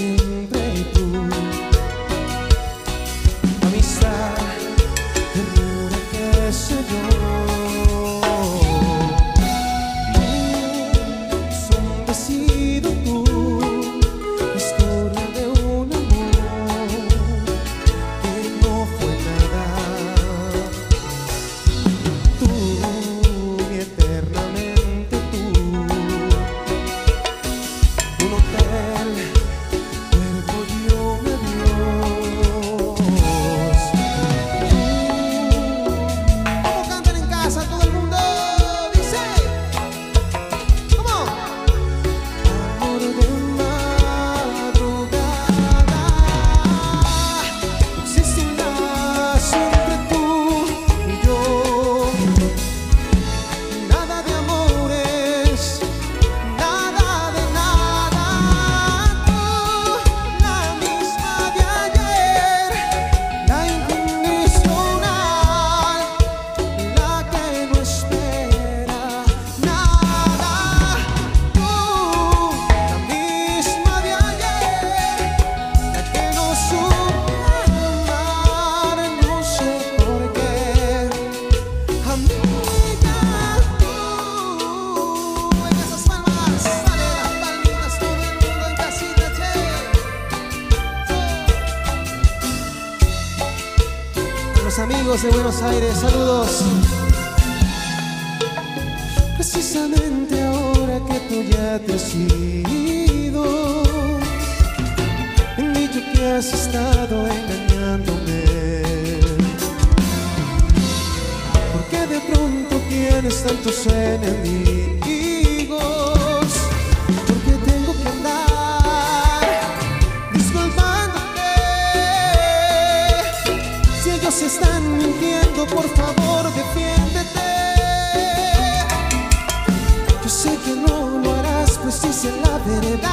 siempre tú. Amistad, Los amigos de Buenos Aires, saludos. Precisamente ahora que tú ya te has ido, me han dicho que has estado engañándome. Porque de pronto tienes tantos enemigos. Están mintiendo, por favor, defiéndete. Yo sé que no lo harás, pues dice la verdad.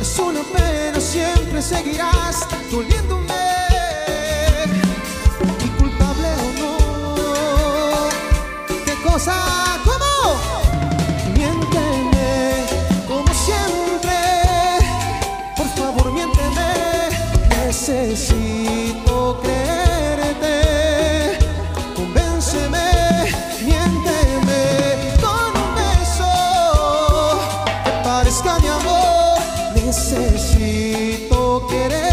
Es una pena, siempre seguirás doliéndome. Necesito creerte. Convénceme, miénteme con un beso que parezca mi amor. Necesito quererte.